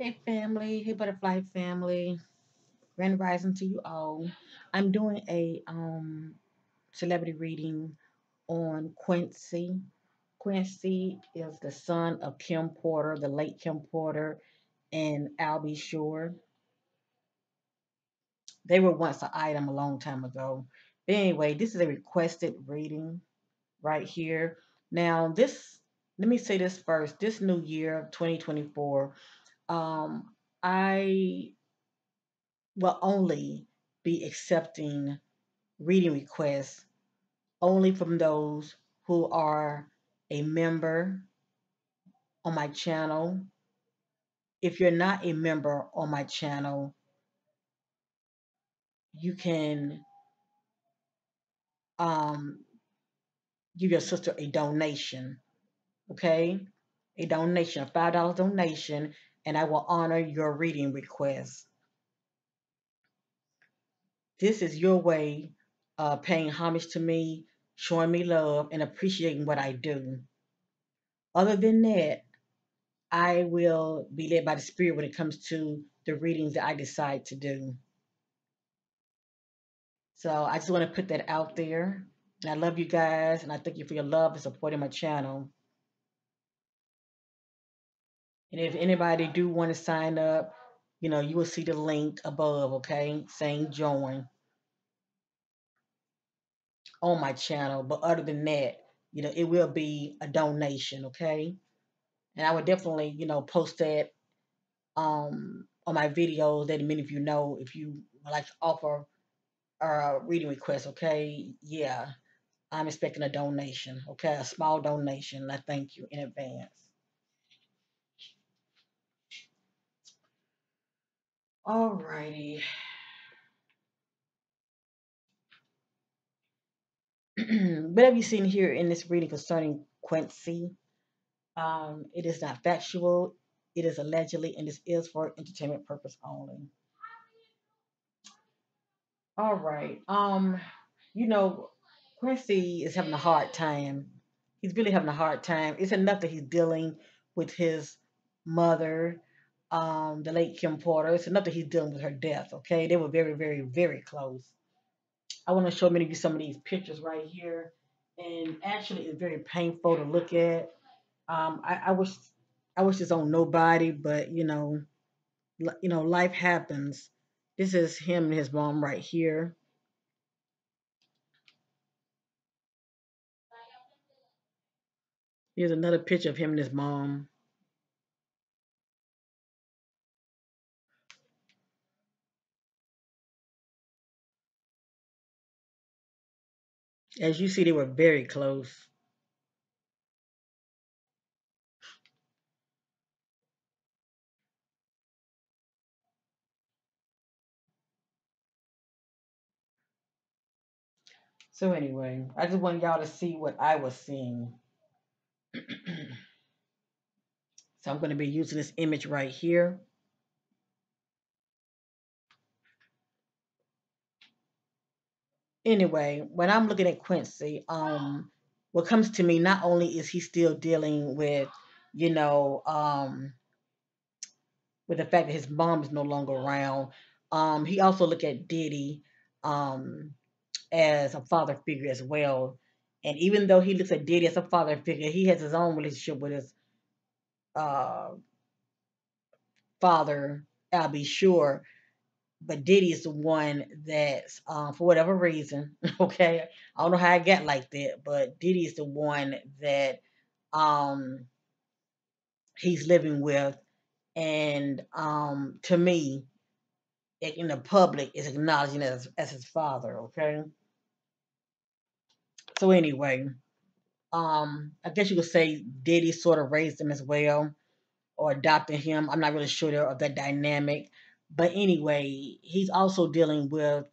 Hey family, hey butterfly family, grand rising to you all. I'm doing a um celebrity reading on Quincy. Quincy is the son of Kim Porter, the late Kim Porter, and Al B. Sure. They were once an item a long time ago. But anyway, this is a requested reading right here. Now, this let me say this first. This new year, 2024, um, I will only be accepting reading requests only from those who are a member on my channel. If you're not a member on my channel, you can um, give your sister a donation, okay? A donation, a $5 donation, and I will honor your reading request. This is your way of paying homage to me, showing me love, and appreciating what I do. Other than that, I will be led by the Spirit when it comes to the readings that I decide to do. So I just want to put that out there. And I love you guys, and I thank you for your love and supporting my channel. And if anybody do want to sign up, you know, you will see the link above, okay, saying join on my channel. But other than that, you know, it will be a donation, okay? And I would definitely, you know, post that um on my videos that many of you know if you would like to offer a reading request, okay? Yeah. I'm expecting a donation, okay? A small donation. I thank you in advance. Alrighty. what have you seen here in this reading concerning Quincy? Um, it is not factual. It is allegedly, and this is for entertainment purpose only. All right. Um, you know, Quincy is having a hard time. He's really having a hard time. It's enough that he's dealing with his mother, um, the late Kim Porter. It's enough that he's dealing with her death. Okay, they were very, very, very close. I want to show many of you some of these pictures right here, and actually, it's very painful to look at. Um, I, I wish, I wish this on nobody, but you know, you know, life happens. This is him and his mom right here. Here's another picture of him and his mom. As you see, they were very close. So anyway, I just want y'all to see what I was seeing. so I'm going to be using this image right here. Anyway, when I'm looking at Quincy, um, what comes to me not only is he still dealing with, you know, um, with the fact that his mom is no longer around. Um, he also look at Diddy um, as a father figure as well. And even though he looks at Diddy as a father figure, he has his own relationship with his uh, father, Al B. Sure. But Diddy is the one that's, uh, for whatever reason, okay, I don't know how I got like that, but Diddy is the one that um, he's living with. And um, to me, in the public, is acknowledging as, as his father, okay? So anyway, um, I guess you could say Diddy sort of raised him as well or adopted him. I'm not really sure of that dynamic. But anyway, he's also dealing with,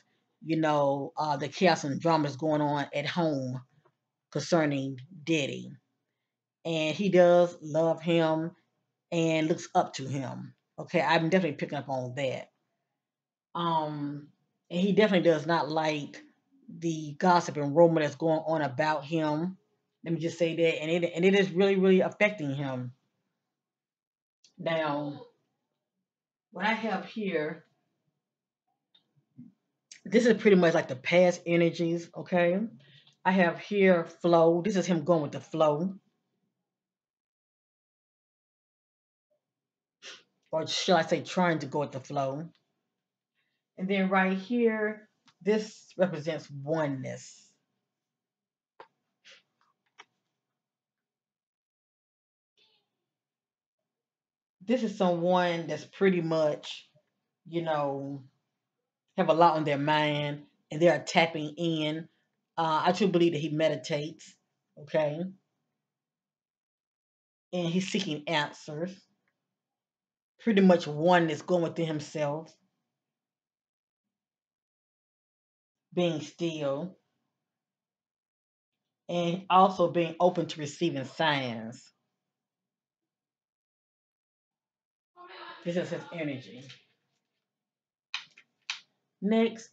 you know, uh, the chaos and dramas going on at home concerning Diddy. And he does love him and looks up to him. Okay, I'm definitely picking up on that. Um, and he definitely does not like the gossip and rumor that's going on about him. Let me just say that, and it and it is really really affecting him. Now, what I have here, this is pretty much like the past energies, okay? I have here flow. This is him going with the flow. Or should I say trying to go with the flow. And then right here, this represents oneness. This is someone that's pretty much, you know, have a lot on their mind and they are tapping in. Uh, I truly believe that he meditates, okay? And he's seeking answers. Pretty much one that's going within himself. Being still. And also being open to receiving signs. This is his energy. Next,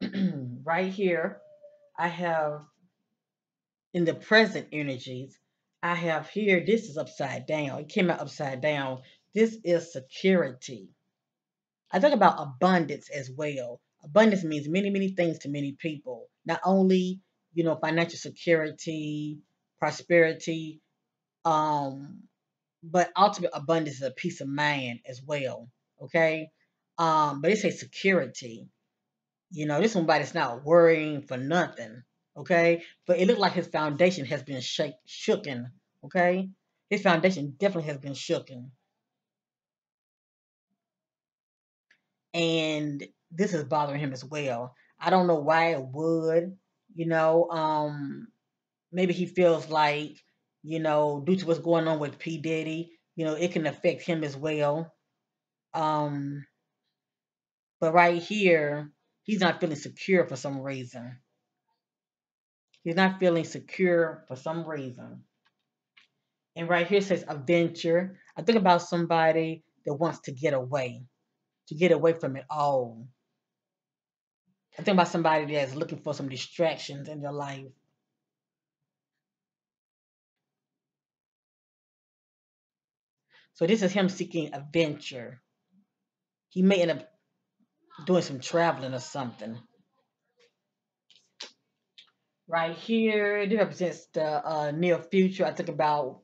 right here, I have in the present energies, I have here, this is upside down. It came out upside down. This is security. I talk about abundance as well. Abundance means many, many things to many people. Not only, you know, financial security, prosperity, um, but ultimate abundance is a peace of mind as well. Okay. Um, but it says security. You know, this somebody that's not worrying for nothing. Okay. But it looked like his foundation has been shake, shooken. Okay. His foundation definitely has been shooken. And this is bothering him as well. I don't know why it would, you know, um, maybe he feels like, you know, due to what's going on with P. Diddy, you know, it can affect him as well. Um, but right here, he's not feeling secure for some reason. He's not feeling secure for some reason. And right here says adventure. I think about somebody that wants to get away, to get away from it all. I think about somebody that's looking for some distractions in their life. So this is him seeking adventure. He may end up doing some traveling or something. Right here, it represents the uh, near future. I think about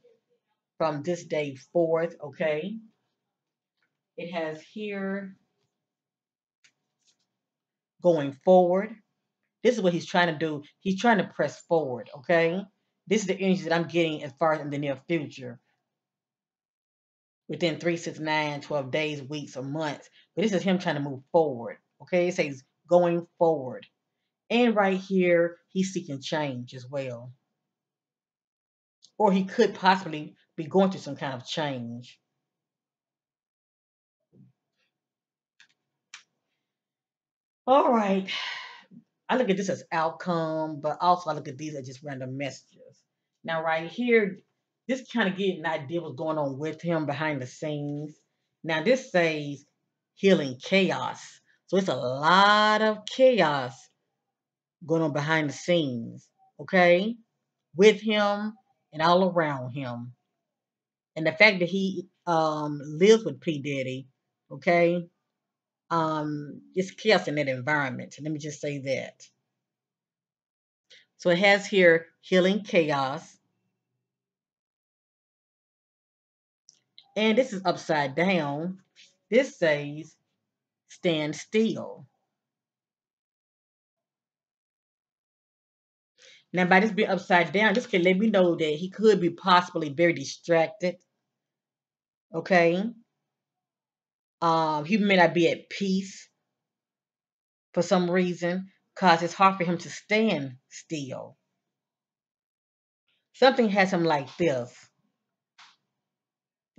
from this day forth, okay? It has here going forward. This is what he's trying to do. He's trying to press forward, okay? This is the energy that I'm getting as far as in the near future. Within three, six, nine, 12 days, weeks, or months. But this is him trying to move forward. Okay, it says going forward. And right here, he's seeking change as well. Or he could possibly be going through some kind of change. All right. I look at this as outcome, but also I look at these as just random messages. Now, right here, this kind of get an idea what's going on with him behind the scenes. Now, this says healing chaos. So it's a lot of chaos going on behind the scenes, okay? With him and all around him. And the fact that he um, lives with P. Diddy, okay? Um, it's chaos in that environment. Let me just say that. So it has here healing chaos. And this is upside down. This says stand still. Now, by this being upside down, this can let me know that he could be possibly very distracted. Okay. Um, he may not be at peace for some reason, because it's hard for him to stand still. Something has him like this.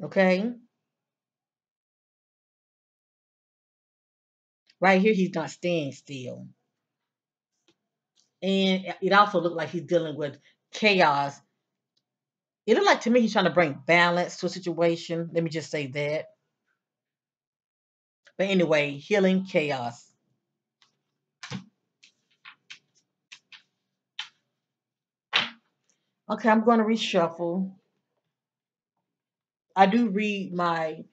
Okay. Right here, he's not staying still. And it also looked like he's dealing with chaos. It looked like to me he's trying to bring balance to a situation. Let me just say that. But anyway, healing chaos. Okay, I'm going to reshuffle. I do read my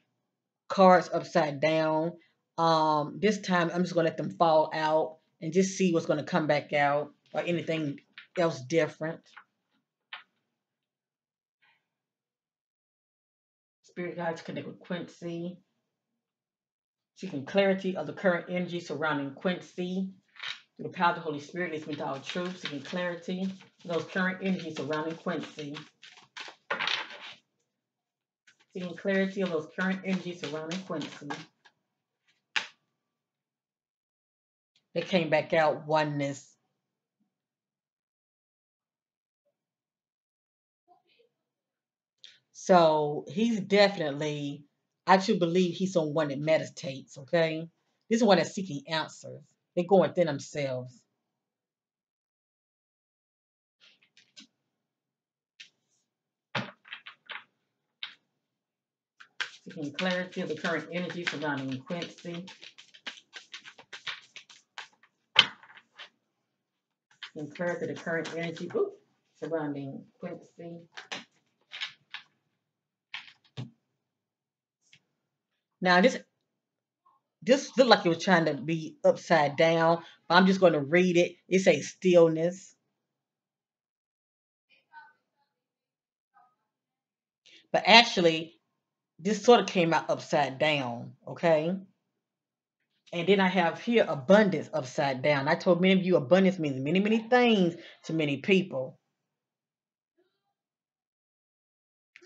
cards upside down. Um, this time I'm just gonna let them fall out and just see what's gonna come back out or anything else different. Spirit guides connect with Quincy. Seeking clarity of the current energy surrounding Quincy. Through the power of the Holy Spirit, leads me to our truth, seeking clarity of those current energies surrounding Quincy. Seeing clarity of those current energies surrounding Quincy. They came back out oneness. So he's definitely, I should believe he's someone that meditates, okay? This is one that's seeking answers. They're going within themselves. Seeking clarity of the current energy surrounding Quincy. Seeking clarity of the current energy oops, surrounding Quincy. Now this this looked like it was trying to be upside down, but I'm just going to read it. It says stillness. But actually, this sort of came out upside down, okay? And then I have here abundance upside down. I told many of you abundance means many, many things to many people.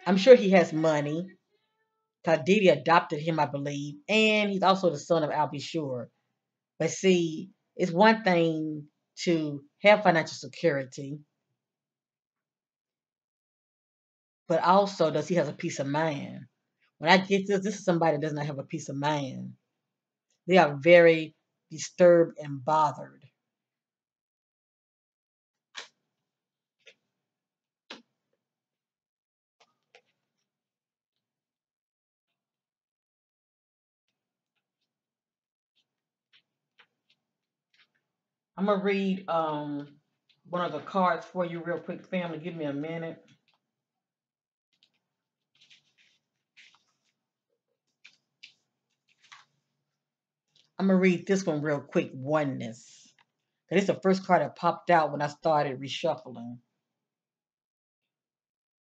I'm sure he has money. Diddy adopted him, I believe, and he's also the son of Al B. Sure. But see, it's one thing to have financial security, but also does he have a peace of mind? When I get this, this is somebody that does not have a peace of mind. They are very disturbed and bothered. I'm gonna read um one of the cards for you real quick, family. Give me a minute. I'm gonna read this one real quick. Oneness. And it's the first card that popped out when I started reshuffling.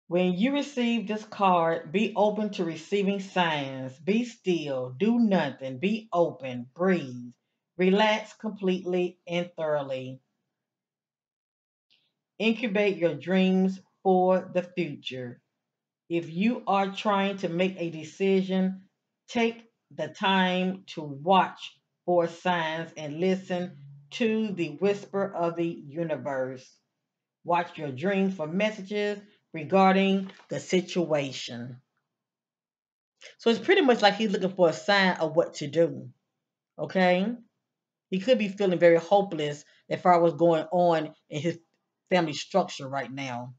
When you receive this card, be open to receiving signs. Be still. Do nothing. Be open. Breathe. Relax completely and thoroughly. Incubate your dreams for the future. If you are trying to make a decision, take the time to watch for signs and listen to the whisper of the universe. Watch your dreams for messages regarding the situation. So it's pretty much like he's looking for a sign of what to do. Okay? He could be feeling very hopeless as far as what's going on in his family structure right now.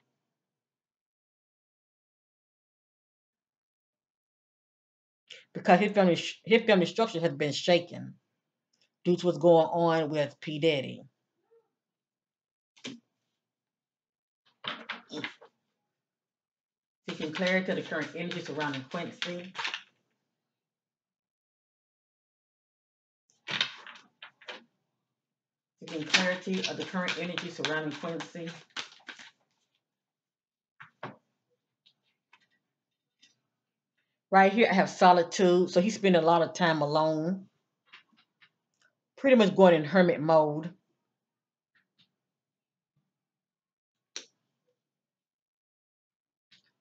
Because his family his family structure has been shaken due to what's going on with P. Diddy. Seeking clarity to the current energy surrounding Quincy. Seeking clarity of the current energy surrounding Quincy. Right here, I have solitude. So he's spending a lot of time alone. Pretty much going in hermit mode.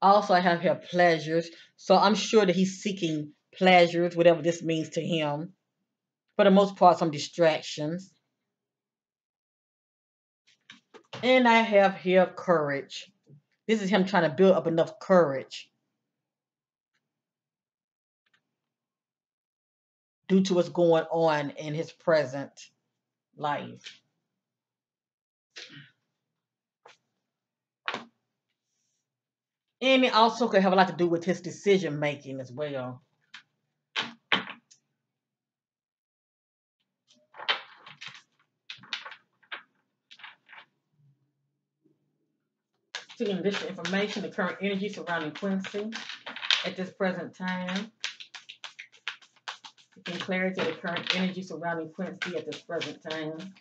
Also, I have here pleasures. So I'm sure that he's seeking pleasures, whatever this means to him. For the most part, some distractions. And I have here courage. This is him trying to build up enough courage due to what's going on in his present life. And it also could have a lot to do with his decision making as well. Seeing additional information, the current energy surrounding Quincy at this present time. Seeking clarity of the current energy surrounding Quincy at this present time.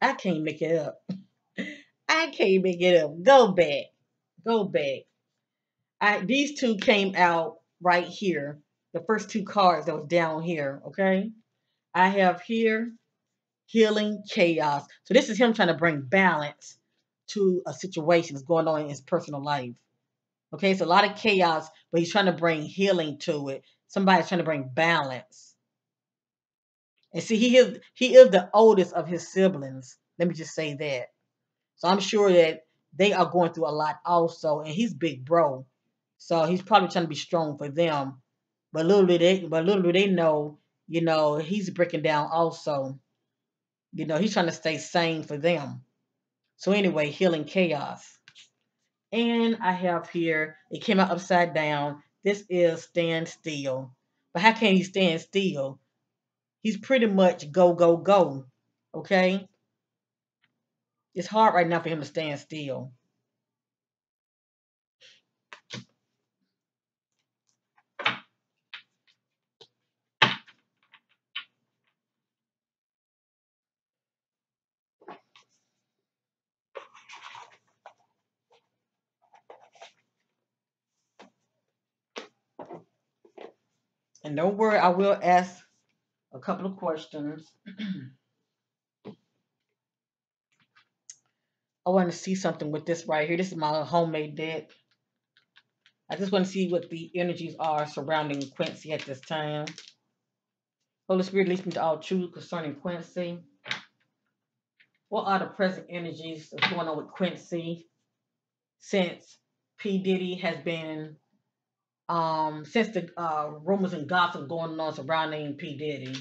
I can't make it up. I can't make it up. Go back. Go back. I, these two came out right here. The first two cards that was down here, okay? I have here healing chaos. So this is him trying to bring balance to a situation that's going on in his personal life. Okay, it's a lot of chaos, but he's trying to bring healing to it. Somebody's trying to bring balance. And see, he is he is the oldest of his siblings. Let me just say that. So I'm sure that they are going through a lot also, and he's big bro. So he's probably trying to be strong for them. But little do they but little do they know, you know, he's breaking down also. You know, he's trying to stay sane for them. So anyway, healing chaos. And I have here, it came out upside down. This is stand still. But how can he stand still? He's pretty much go, go, go. Okay? It's hard right now for him to stand still. And don't worry, I will ask a couple of questions. I want to see something with this right here. This is my homemade deck. I just want to see what the energies are surrounding Quincy at this time. Holy Spirit leads me to all truth concerning Quincy. What are the present energies that's going on with Quincy since P. Diddy has been um, since the uh, rumors and gossip going on surrounding P. Diddy.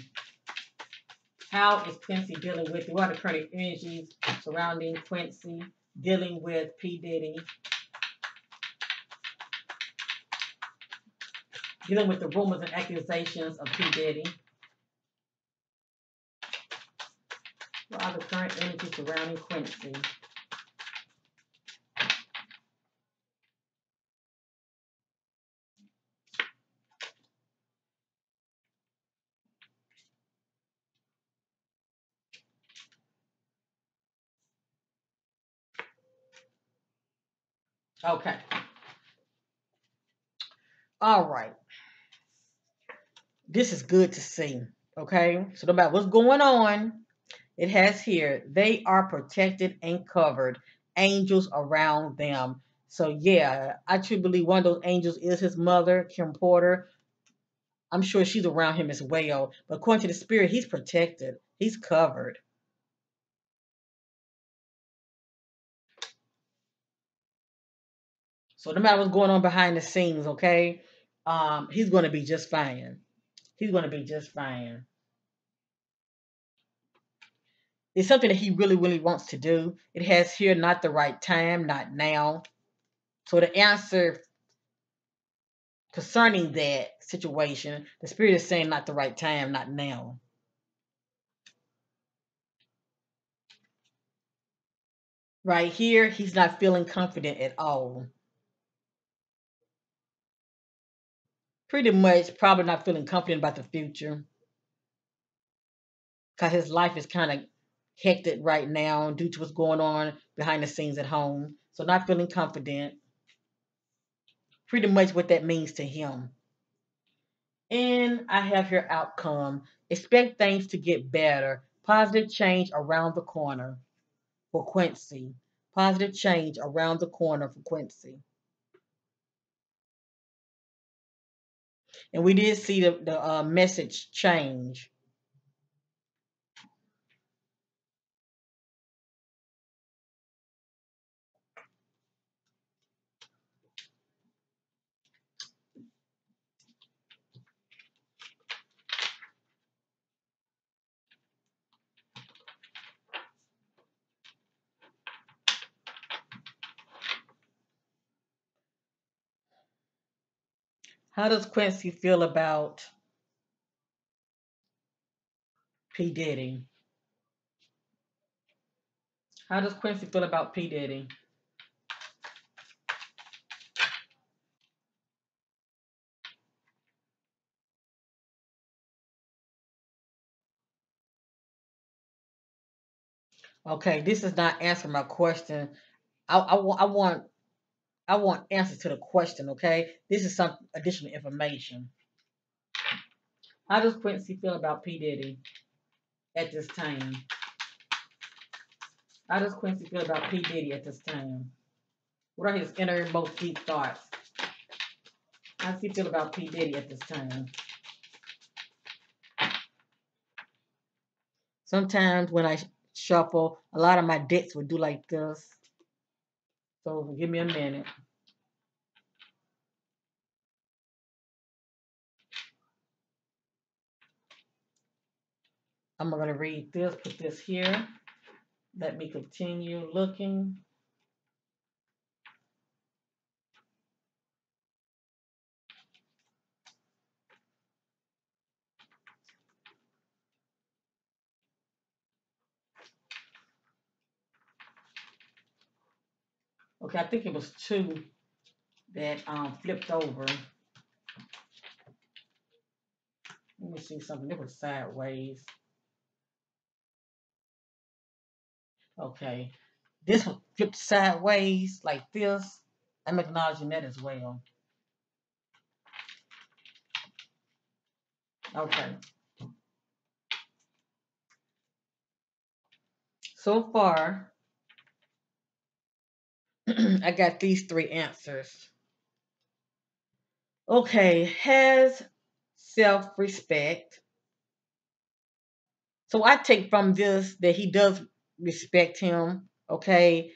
How is Quincy dealing with it? What are the current energies surrounding Quincy dealing with P. Diddy? Dealing with the rumors and accusations of P. Diddy. What are the current energies surrounding Quincy? Okay. All right. This is good to see. Okay. So no matter what's going on, it has here, they are protected and covered. Angels around them. So yeah, I truly believe one of those angels is his mother, Kim Porter. I'm sure she's around him as well. But according to the spirit, he's protected. He's covered. So no matter what's going on behind the scenes, okay, um, he's going to be just fine. He's going to be just fine. It's something that he really, really wants to do. It has here not the right time, not now. So the answer concerning that situation, the spirit is saying not the right time, not now. Right here, he's not feeling confident at all. Pretty much probably not feeling confident about the future because his life is kind of hectic right now due to what's going on behind the scenes at home. So not feeling confident. Pretty much what that means to him. And I have here outcome. Expect things to get better. Positive change around the corner for Quincy. Positive change around the corner for Quincy. And we did see the, the uh, message change. How does Quincy feel about P. Diddy? How does Quincy feel about P. Diddy? Okay, this is not answering my question. I, I, I want I want answers to the question, okay? This is some additional information. How does Quincy feel about P. Diddy at this time? How does Quincy feel about P. Diddy at this time? What are his innermost deep thoughts? How does he feel about P. Diddy at this time? Sometimes when I shuffle, a lot of my decks would do like this. So give me a minute. I'm going to read this, put this here. Let me continue looking. Okay, I think it was two that um, flipped over. Let me see something. It was sideways. Okay. This one flipped sideways like this. I'm acknowledging that as well. Okay. So far, I got these three answers. Okay, has self-respect. So I take from this that he does respect him. Okay,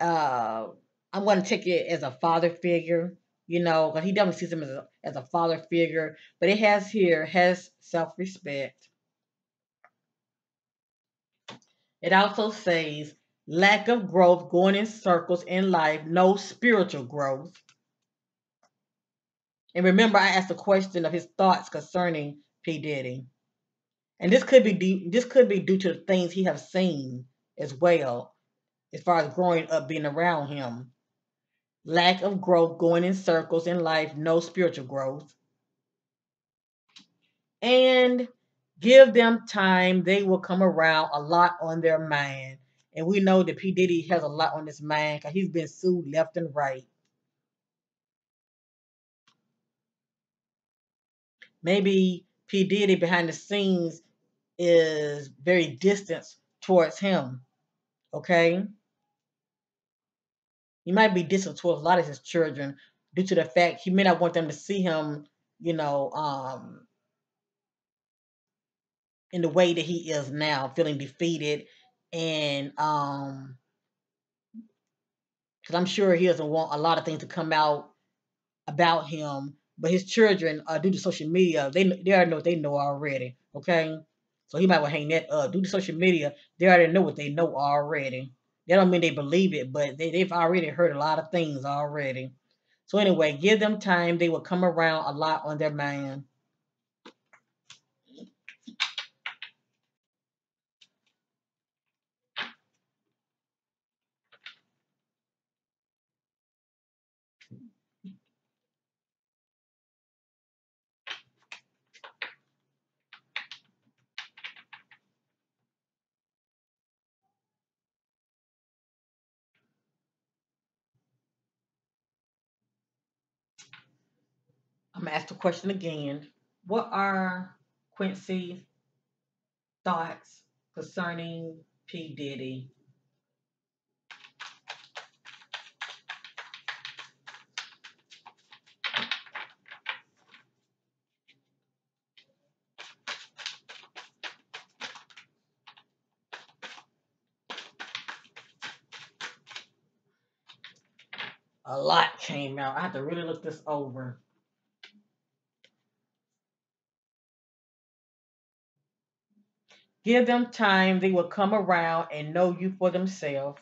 uh, I'm going to take it as a father figure. You know, because he definitely sees him as a, as a father figure. But it has here has self-respect. It also says lack of growth, going in circles in life, no spiritual growth. And remember, I asked a question of his thoughts concerning P. Diddy. And this could be due, this could be due to the things he has seen as well, as far as growing up being around him. Lack of growth, going in circles in life, no spiritual growth. And give them time, they will come around a lot on their mind. And we know that P. Diddy has a lot on his mind because he's been sued left and right. Maybe P. Diddy behind the scenes is very distant towards him. Okay? He might be distant towards a lot of his children due to the fact he may not want them to see him, you know, um, in the way that he is now, feeling defeated and um because I'm sure he doesn't want a lot of things to come out about him. But his children, uh, due to social media, they they already know what they know already. Okay, so he might want to hang that up. Due to social media, they already know what they know already. That don't mean they believe it, but they, they've already heard a lot of things already. So anyway, give them time. They will come around a lot on their mind. I'm gonna ask the question again. What are Quincy's thoughts concerning P. Diddy? A lot came out. I have to really look this over. Give them time, they will come around and know you for themselves.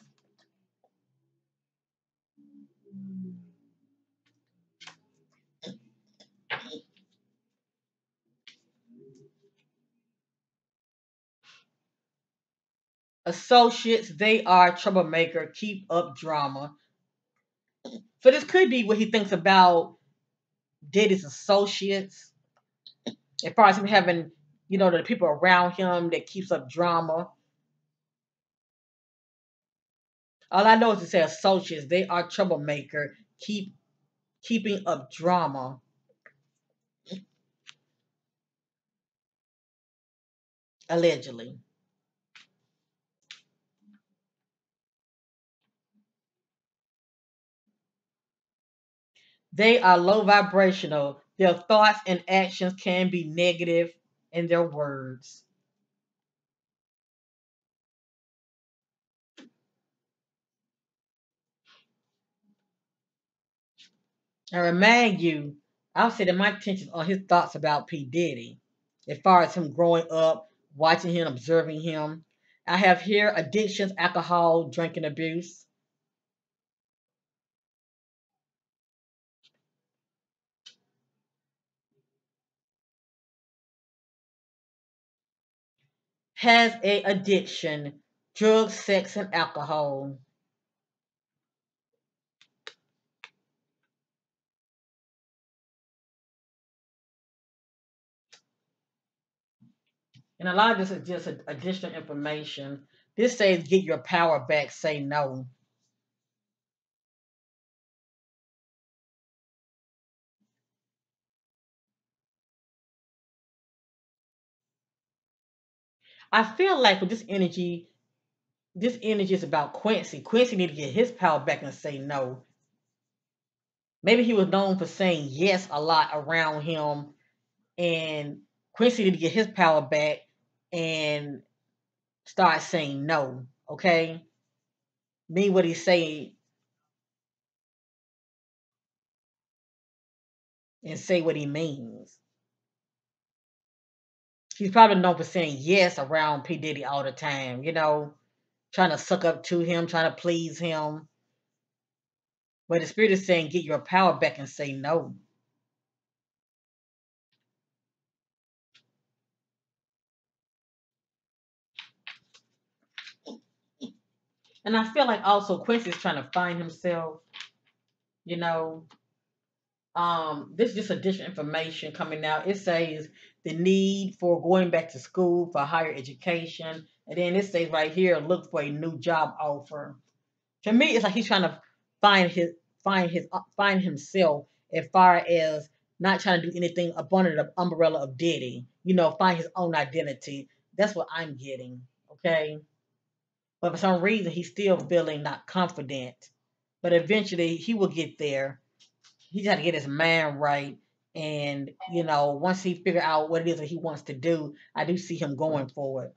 Associates, they are troublemaker, keep up drama. So this could be what he thinks about Diddy's associates. As far as him having, you know, the people around him that keeps up drama. All I know is it says associates. They are troublemaker. Keep keeping up drama. Allegedly. They are low vibrational. Their thoughts and actions can be negative in their words. I remind you, I'll say that my attention on his thoughts about P. Diddy, as far as him growing up, watching him, observing him. I have here addictions, alcohol, drinking abuse. Has a addiction, drugs, sex, and alcohol. And a lot of this is just additional information. This says get your power back, say no. I feel like with this energy, this energy is about Quincy. Quincy need to get his power back and say no. Maybe he was known for saying yes a lot around him, and Quincy need to get his power back and start saying no. Okay, mean what he's saying and say what he means. He's probably known for saying yes around P. Diddy all the time, you know, trying to suck up to him, trying to please him. But the spirit is saying, get your power back and say no. And I feel like also Quincy's trying to find himself, you know. Um, this is just additional information coming out. It says the need for going back to school for higher education. And then it says right here, look for a new job offer. To me, it's like he's trying to find his find his find himself as far as not trying to do anything up under the umbrella of Diddy. You know, find his own identity. That's what I'm getting. Okay. But for some reason, he's still feeling not confident. But eventually, he will get there. He got to get his man right and, you know, once he figure out what it is that he wants to do, I do see him going for it.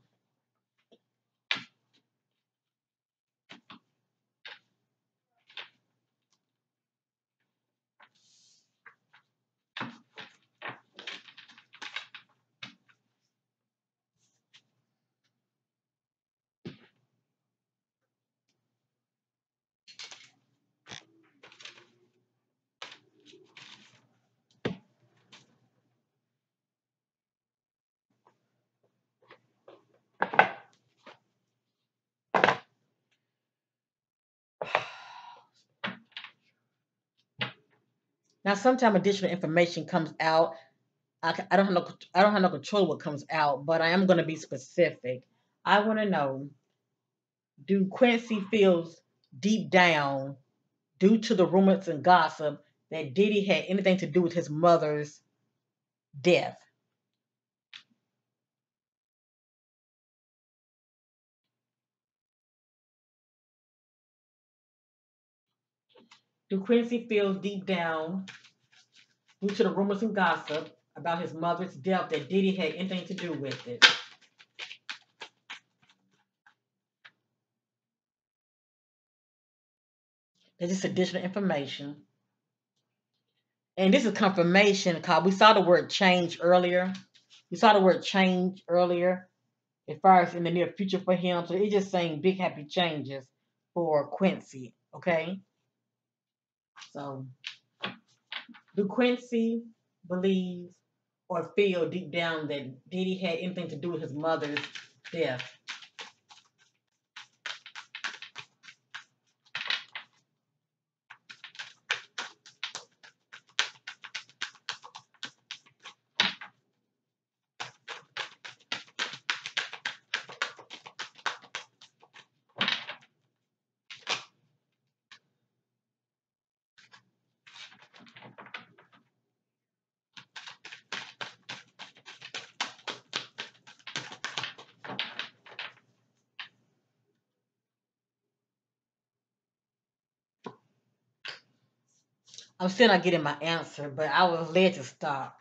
Now, sometimes additional information comes out. I, I don't have no I don't have no control what comes out, but I am going to be specific. I want to know: Do Quincy feels deep down, due to the rumors and gossip, that Diddy had anything to do with his mother's death? Do Quincy feel deep down, due to the rumors and gossip about his mother's death, that Diddy had anything to do with it? There's just additional information. And this is confirmation because we saw the word change earlier. We saw the word change earlier as far as in the near future for him. So it's just saying big happy changes for Quincy. Okay. So, do Quincy believe or feel deep down that Diddy had anything to do with his mother's death? I'm still not getting my answer, but I was led to stop.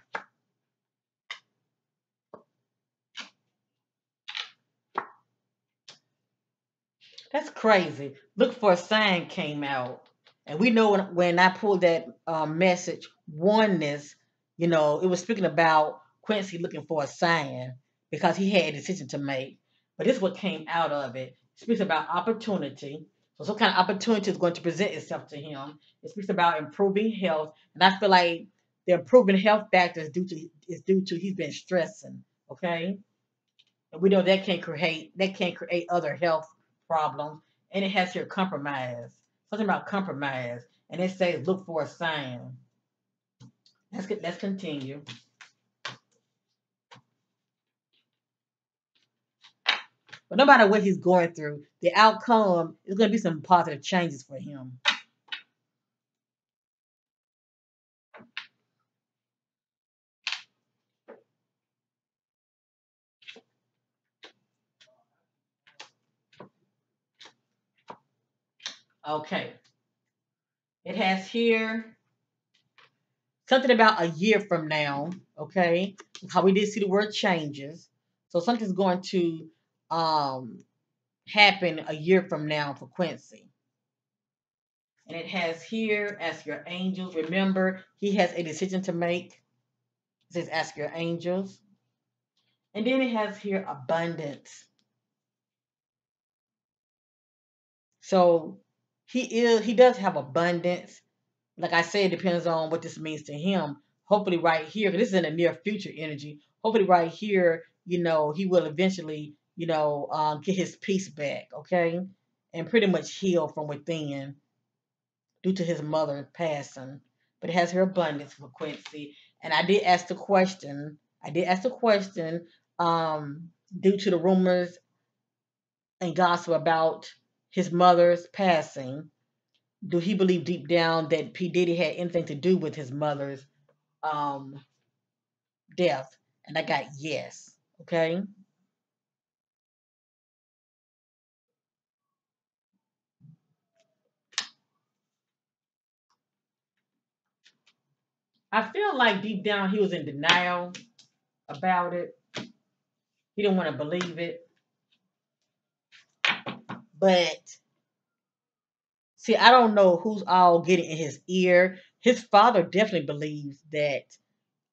That's crazy. Look for a sign came out. And we know when, when I pulled that um, message, oneness, you know, it was speaking about Quincy looking for a sign because he had a decision to make. But this is what came out of it. It speaks about opportunity. So some kind of opportunity is going to present itself to him. It speaks about improving health. And I feel like the improving health factor is due to is due to he's been stressing. Okay. And we know that can create that can create other health problems. And it has here compromise. Something about compromise. And it says look for a sign. Let's get let's continue. But no matter what he's going through, the outcome is going to be some positive changes for him. Okay. It has here something about a year from now. Okay. How we did see the word changes. So something's going to um, happen a year from now for Quincy. And it has here, ask your angels. Remember, he has a decision to make. It says, ask your angels. And then it has here abundance. So he is he does have abundance. Like I said, depends on what this means to him. Hopefully, right here, this is in the near future energy. Hopefully, right here, you know, he will eventually, you know, um, get his peace back, okay, and pretty much heal from within due to his mother passing. But it has her abundance for Quincy. And I did ask the question. I did ask the question um, due to the rumors and gossip about his mother's passing, do he believe deep down that P. Diddy had anything to do with his mother's um, death? And I got yes. Okay. I feel like deep down he was in denial about it. He didn't want to believe it. But see, I don't know who's all getting in his ear. His father definitely believes that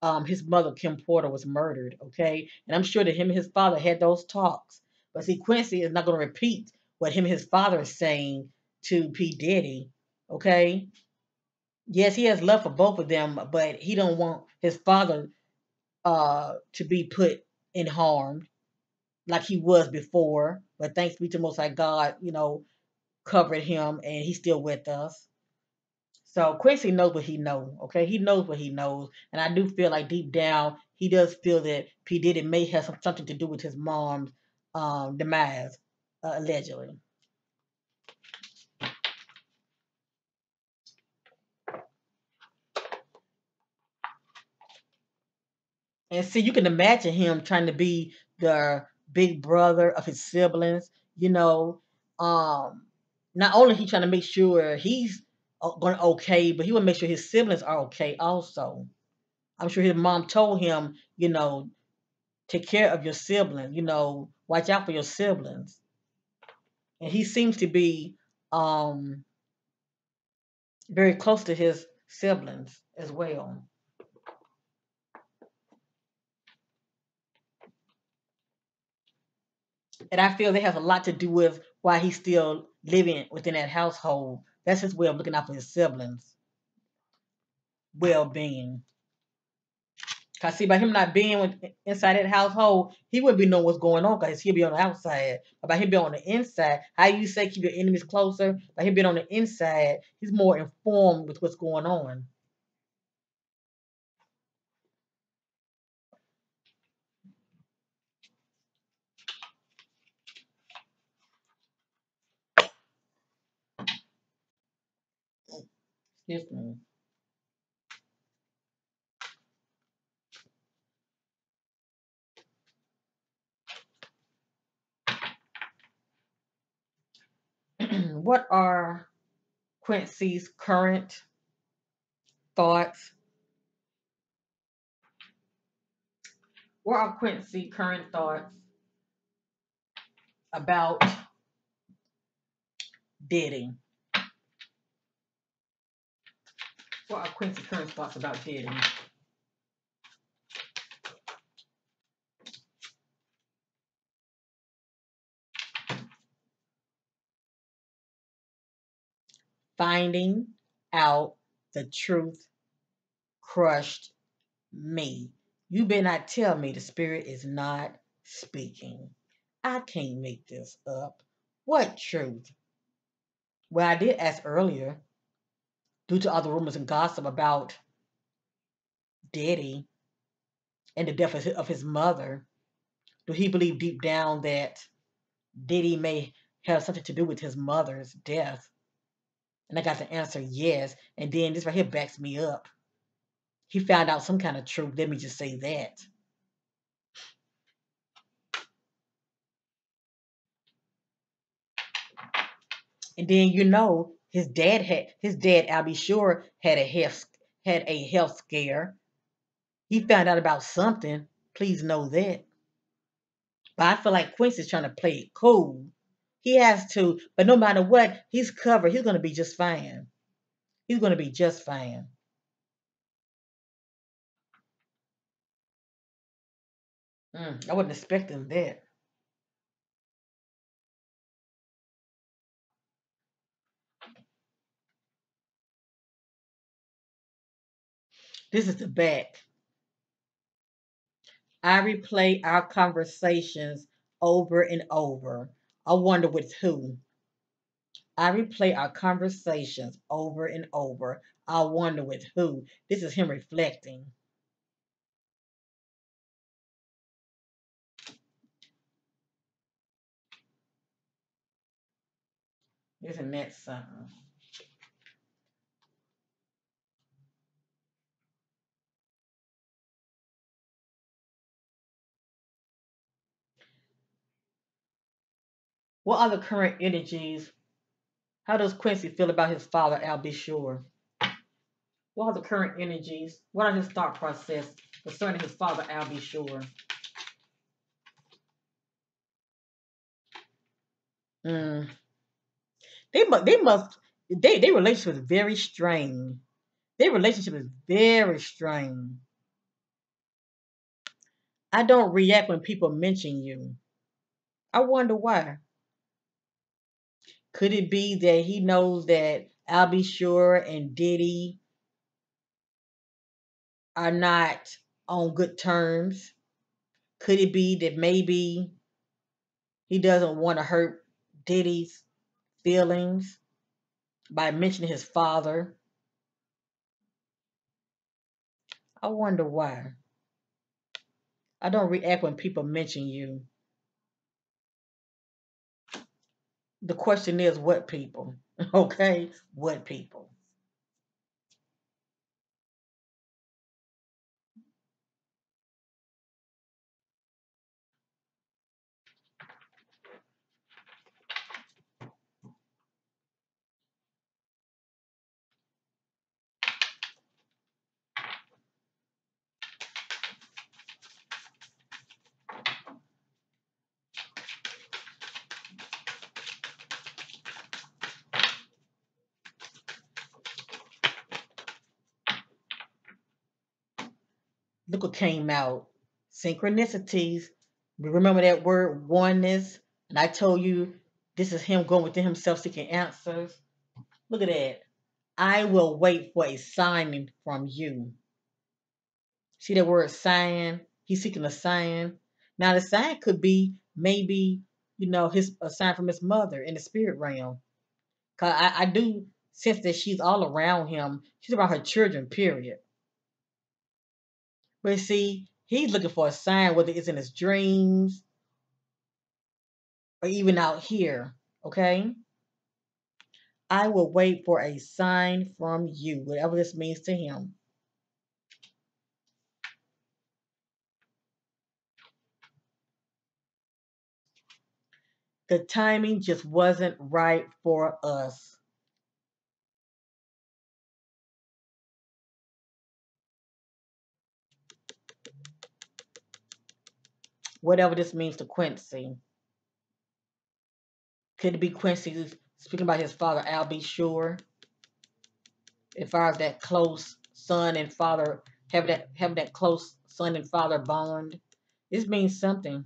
um, his mother, Kim Porter, was murdered. Okay. And I'm sure that him and his father had those talks. But see, Quincy is not going to repeat what him and his father is saying to P. Diddy. Okay. Yes, he has love for both of them, but he don't want his father uh, to be put in harm like he was before. But thanks be to Most High God, you know, covered him and he's still with us. So Quincy knows what he knows, okay? He knows what he knows. And I do feel like deep down, he does feel that P. Diddy may have some, something to do with his mom's um, demise, uh, allegedly. And see, you can imagine him trying to be the big brother of his siblings, you know. Um, not only he trying to make sure he's going to okay, but he will make sure his siblings are okay also. I'm sure his mom told him, you know, take care of your siblings, you know, watch out for your siblings. And he seems to be um very close to his siblings as well. And I feel they have a lot to do with why he's still living within that household. That's his way of looking out for his siblings' well being. Cause see, by him not being with, inside that household, he wouldn't be knowing what's going on because he'll be on the outside. But by him being on the inside, how you say keep your enemies closer? By him being on the inside, he's more informed with what's going on. Excuse me. what are Quincy's current thoughts. What are Quincy's current thoughts about Diddy? What are Quincy current thoughts about Diddy? Finding out the truth crushed me. You better not tell me the spirit is not speaking. I can't make this up. What truth? Well, I did ask earlier, due to other rumors and gossip about Diddy and the death of his mother, do he believe deep down that Diddy may have something to do with his mother's death? And I got the answer yes. And then this right here backs me up. He found out some kind of truth. Let me just say that. And then you know his dad had his dad, Al B. Sure, had a health had a health scare. He found out about something. Please know that. But I feel like Quincy's trying to play it cool. He has to, but no matter what, he's covered. He's going to be just fine. He's going to be just fine. Mm, I wasn't expecting that. This is the back. I replay our conversations over and over. I wonder with who. I replay our conversations over and over. I wonder with who. This is him reflecting. Isn't that something? What are the current energies? How does Quincy feel about his father, Al B. What are the current energies? What are his thought process concerning his father, Al B. Sure? Mm. They must. They must. They their relationship is very strained. Their relationship is very strained. I don't react when people mention you. I wonder why. Could it be that he knows that Al B. Sure and Diddy are not on good terms? Could it be that maybe he doesn't want to hurt Diddy's feelings by mentioning his father? I wonder why. I don't react when people mention you. The question is what people? Okay? What people? What came out. Synchronicities. We remember that word oneness? And I told you this is him going within himself seeking answers. Look at that. I will wait for a sign from you. See that word sign? He's seeking a sign. Now the sign could be maybe, you know, his a sign from his mother in the spirit realm. Cause I, I do sense that she's all around him. She's around her children, period. But see, he's looking for a sign, whether it's in his dreams or even out here. Okay? I will wait for a sign from you, whatever this means to him. The timing just wasn't right for us. Whatever this means to Quincy. Could it be Quincy speaking about his father, Al B. Sure? As far as that close son and father, having that having that close son and father bond. This means something.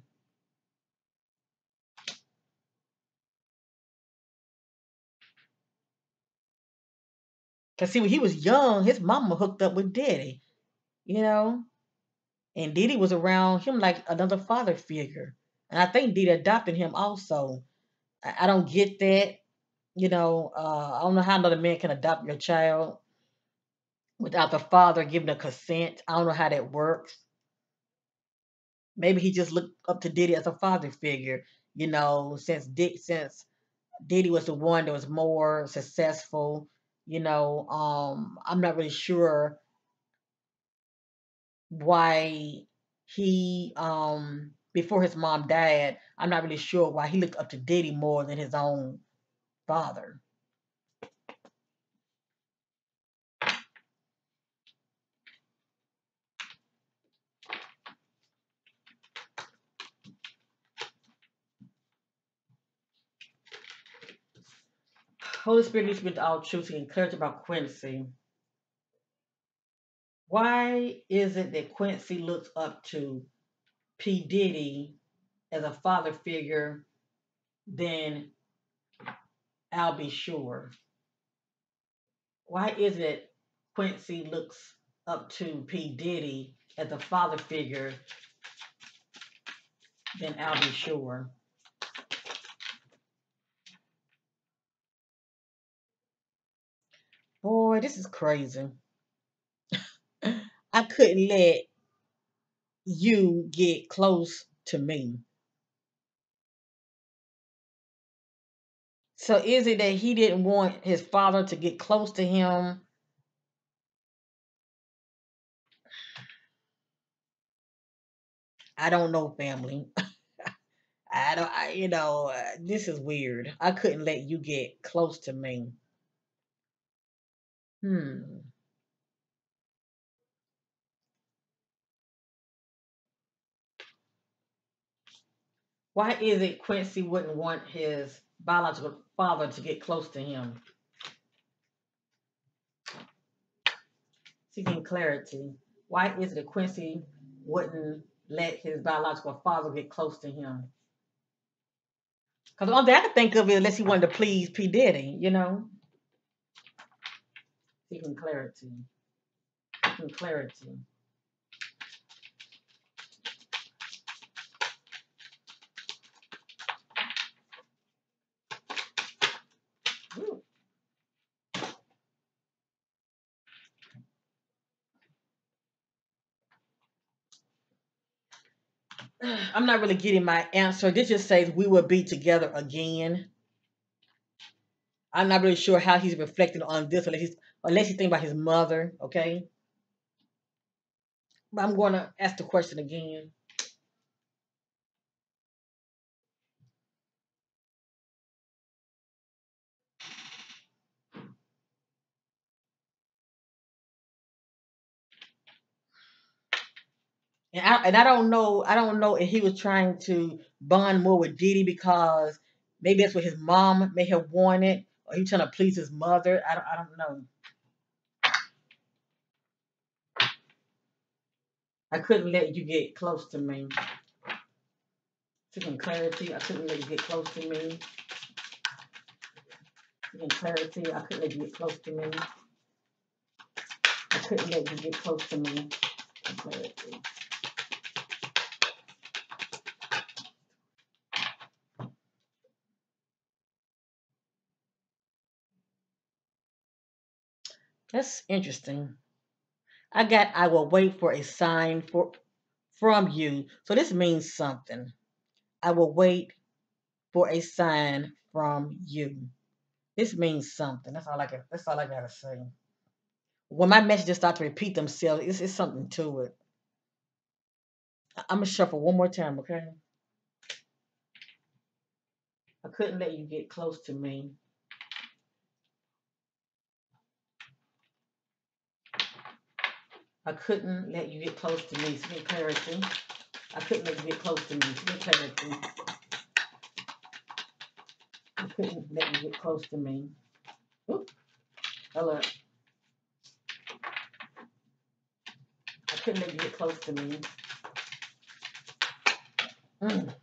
Cause see, when he was young, his mama hooked up with Daddy, you know, and Diddy was around him like another father figure, and I think Diddy adopted him also. I, I don't get that, you know. Uh, I don't know how another man can adopt your child without the father giving a consent. I don't know how that works. Maybe he just looked up to Diddy as a father figure, you know, since Dick since Diddy was the one that was more successful you know, um, I'm not really sure why he, um, before his mom died, I'm not really sure why he looked up to Diddy more than his own father. Holy Spirit needs to be all truth and encourage about Quincy. Why is it that Quincy looks up to P. Diddy as a father figure than Al B. Sure? Why is it Quincy looks up to P. Diddy as a father figure than Al B. Sure? Boy, this is crazy. I couldn't let you get close to me. So is it that he didn't want his father to get close to him? I don't know, family. I don't, I, you know, uh, this is weird. I couldn't let you get close to me. Hmm. Why is it Quincy wouldn't want his biological father to get close to him? Seeking clarity. Why is it that Quincy wouldn't let his biological father get close to him? Because only thing I can think of is unless he wanted to please P. Diddy, you know? Seeking clarity. Seeking clarity. I'm not really getting my answer. This just says we will be together again. I'm not really sure how he's reflecting on this unless he's unless he's thinking about his mother, okay? But I'm gonna ask the question again. And I and I don't know I don't know if he was trying to bond more with Diddy because maybe that's what his mom may have wanted, or he trying to please his mother. I don't I don't know. I couldn't let you get close to me. Seeking clarity, I couldn't let you get close to me. Seeking clarity, I couldn't let you get close to me. I couldn't let you get close to me. Clarity. That's interesting. I got I will wait for a sign for from you. So this means something. I will wait for a sign from you. This means something. That's all I can that's all I gotta say. When my messages start to repeat themselves, it's, it's something to it. I'm gonna shuffle one more time, okay? I couldn't let you get close to me. I couldn't let you get close to me. Some clarity. I couldn't let you get close to me. That thing. I couldn't let you get close to me. Oop. Hello. I couldn't let you get close to me. Mm.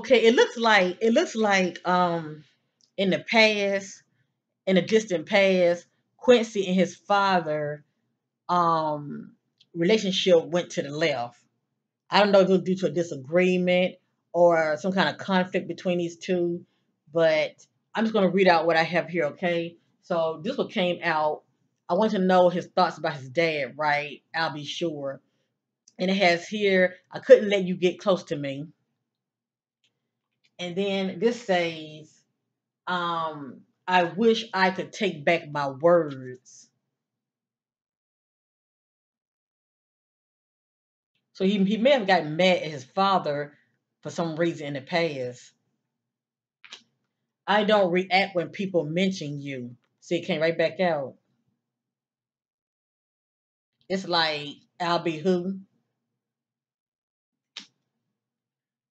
Okay, it looks like it looks like um in the past, in the distant past, Quincy and his father um relationship went to the left. I don't know if it was due to a disagreement or some kind of conflict between these two, but I'm just gonna read out what I have here, okay? So this one came out. I want to know his thoughts about his dad, right? Al B. Sure. And it has here, I couldn't let you get close to me. And then this says, um, I wish I could take back my words. So he, he may have gotten mad at his father for some reason in the past. I don't react when people mention you. See, it came right back out. It's like, I'll be who?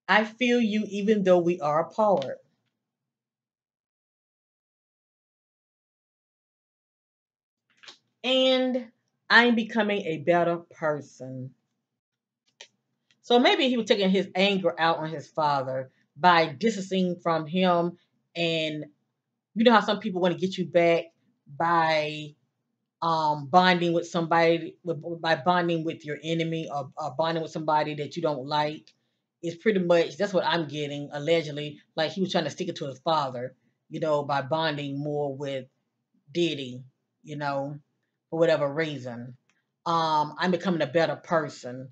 I feel you even though we are apart. And I'm becoming a better person. So maybe he was taking his anger out on his father by distancing from him. And you know how some people want to get you back by um, bonding with somebody, by bonding with your enemy or, or bonding with somebody that you don't like. It's pretty much that's what I'm getting allegedly. Like he was trying to stick it to his father, you know, by bonding more with Diddy, you know, for whatever reason. Um, I'm becoming a better person.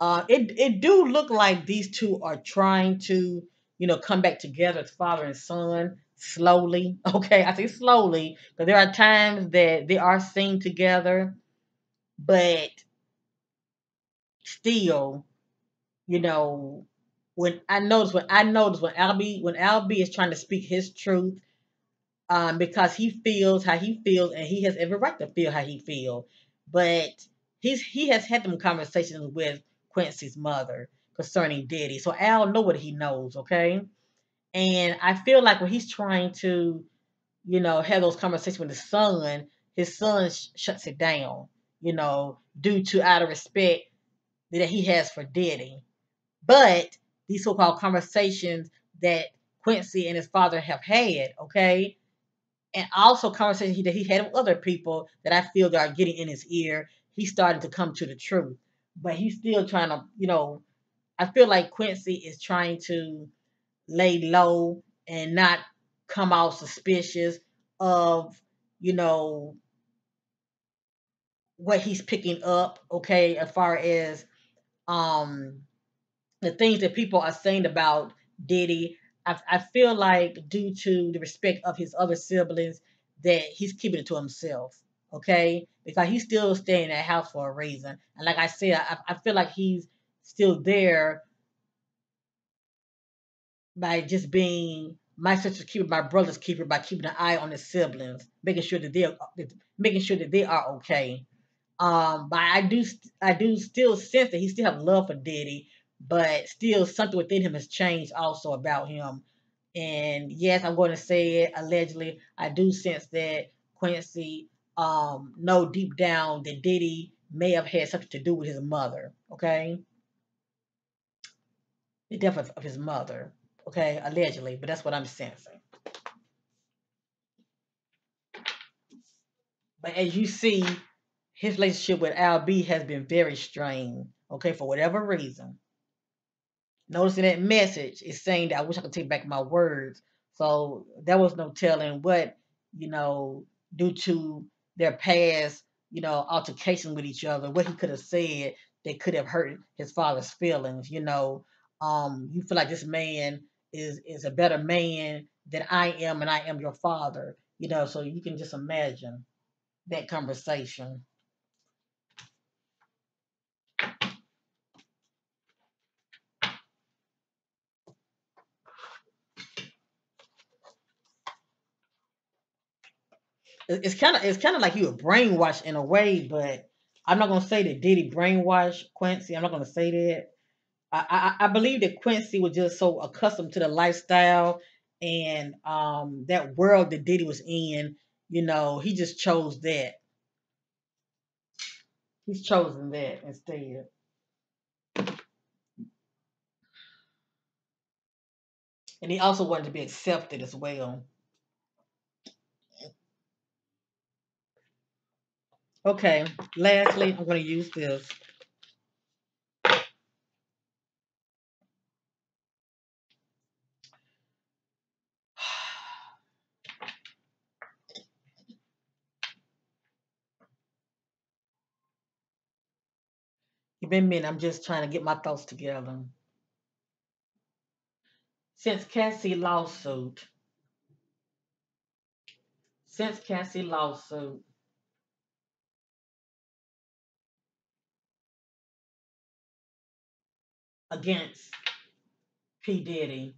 Uh, it it do look like these two are trying to, you know, come back together as father and son slowly. Okay, I say slowly because there are times that they are seen together, but still, you know, when I notice when I notice when Al B when Al B is trying to speak his truth, um, because he feels how he feels and he has every right to feel how he feels, but he's he has had them conversations with Quincy's mother concerning Diddy. So Al know what he knows, okay? And I feel like when he's trying to, you know, have those conversations with his son, his son sh- shuts it down, you know, due to out of respect that he has for Diddy. But these so-called conversations that Quincy and his father have had, okay, and also conversations that he had with other people that I feel that are getting in his ear, he's starting to come to the truth. But he's still trying to, you know, I feel like Quincy is trying to lay low and not come out suspicious of, you know, what he's picking up, okay, as far as um the things that people are saying about Diddy. I, I feel like due to the respect of his other siblings that he's keeping it to himself, okay? Because he's still staying in that house for a reason. And like I said, I, I feel like he's still there by just being my sister's keeper, my brother's keeper, by keeping an eye on his siblings, making sure that they're making sure that they are okay. Um, but I do I do still sense that he still have love for Diddy, but still something within him has changed also about him. And yes, I'm going to say it allegedly. I do sense that Quincy um know deep down that Diddy may have had something to do with his mother. Okay, the death of, his mother. Okay, allegedly, but that's what I'm sensing. But as you see, his relationship with Al B has been very strained. Okay, for whatever reason. Noticing that message is saying that I wish I could take back my words. So there was no telling what, you know, due to their past, you know, altercation with each other, what he could have said that could have hurt his father's feelings, you know. Um, you feel like this man is is a better man than I am and I am your father, you know, so you can just imagine that conversation. It's kind of it's kind of like you were brainwashed in a way, but I'm not gonna say that Diddy brainwashed Quincy. I'm not gonna say that. I, I, I believe that Quincy was just so accustomed to the lifestyle and um that world that Diddy was in. You know, he just chose that. He's chosen that instead. And he also wanted to be accepted as well. Okay, lastly, I'm going to use this. You've been mean, I'm just trying to get my thoughts together. Since Cassie lawsuit, since Cassie lawsuit, against P. Diddy.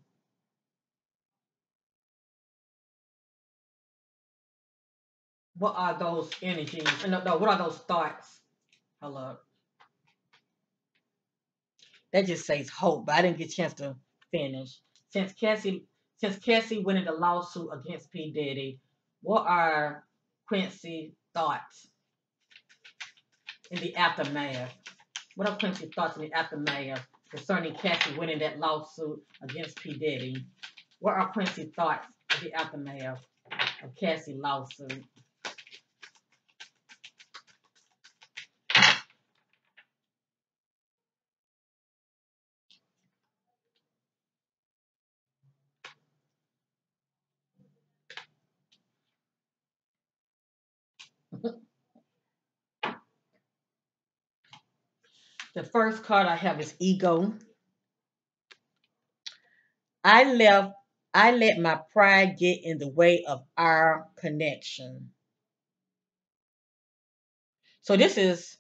What are those energies? Uh, no, no, what are those thoughts? Hello. That just says hope, but I didn't get a chance to finish. Since Cassie since Cassie went into lawsuit against P. Diddy, what are Quincy thoughts in the aftermath? What are Quincy thoughts in the aftermath concerning Cassie winning that lawsuit against P. Diddy. What are Quincy's thoughts of the aftermath of Cassie lawsuit? The first card I have is ego. I left, I let my pride get in the way of our connection. So this is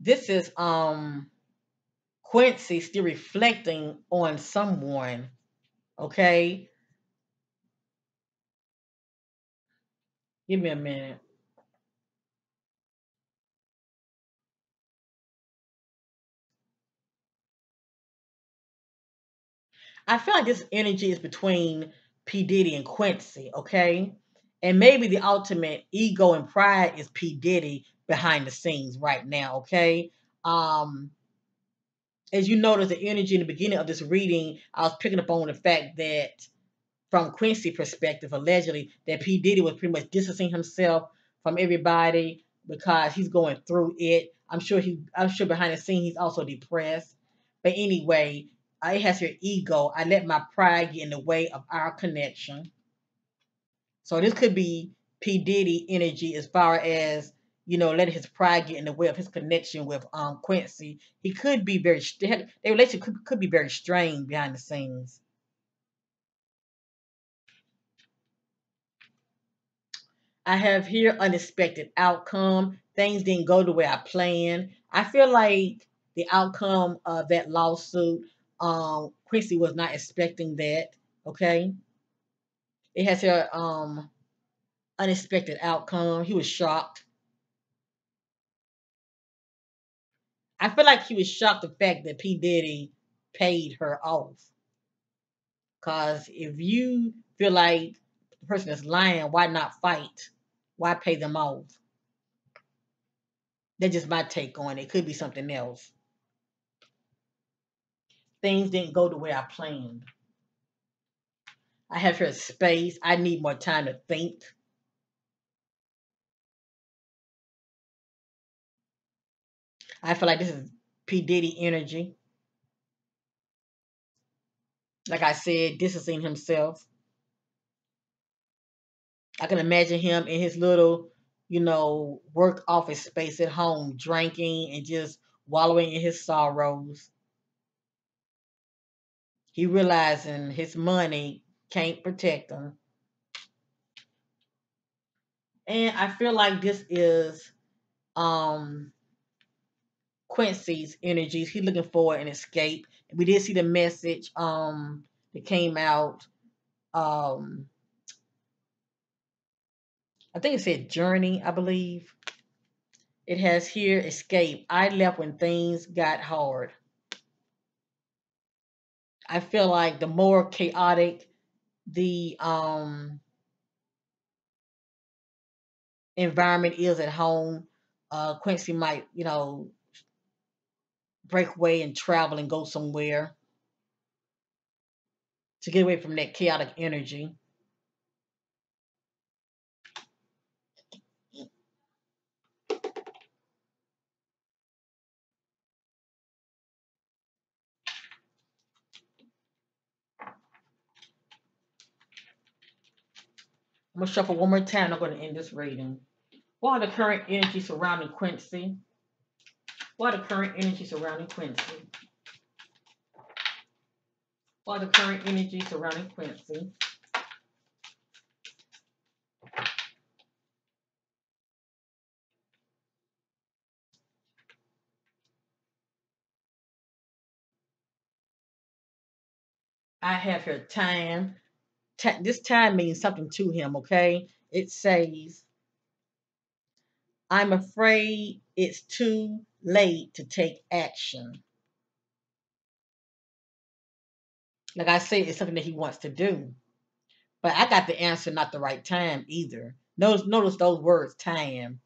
this is um Quincy still reflecting on someone. Okay. Give me a minute. I feel like this energy is between P. Diddy and Quincy, okay? And maybe the ultimate ego and pride is P. Diddy behind the scenes right now, okay? Um, as you notice, the energy in the beginning of this reading, I was picking up on the fact that from Quincy perspective, allegedly, that P. Diddy was pretty much distancing himself from everybody because he's going through it. I'm sure he I'm sure behind the scenes he's also depressed. But anyway, I has your ego. I let my pride get in the way of our connection. So this could be P. Diddy energy as far as, you know, letting his pride get in the way of his connection with um Quincy. He could be very, their relationship could, could be very strained behind the scenes. I have here unexpected outcome. Things didn't go the way I planned. I feel like the outcome of that lawsuit um, Quincy was not expecting that. Okay. It has a um, unexpected outcome. He was shocked. I feel like he was shocked the fact that P. Diddy paid her off. Because if you feel like the person is lying, why not fight? Why pay them off? That's just my take on. It could be something else things didn't go the way I planned. I have here space. I need more time to think. I feel like this is P. Diddy energy. Like I said, distancing himself. I can imagine him in his little, you know, work office space at home, drinking and just wallowing in his sorrows. He realizing his money can't protect him. And I feel like this is um Quincy's energies. He's looking for an escape. We did see the message um that came out um I think it said journey, I believe. It has here escape. I left when things got hard. I feel like the more chaotic the um environment is at home, uh, Quincy might, you know, break away and travel and go somewhere to get away from that chaotic energy. I'm gonna shuffle one more time. I'm gonna end this reading. What are the current energy surrounding Quincy? What are the current energy surrounding Quincy? What are the current energy surrounding Quincy? I have here time. This time means something to him, okay? It says, I'm afraid it's too late to take action. Like I said, it's something that he wants to do. But I got the answer, not the right time either. Notice, notice those words, time.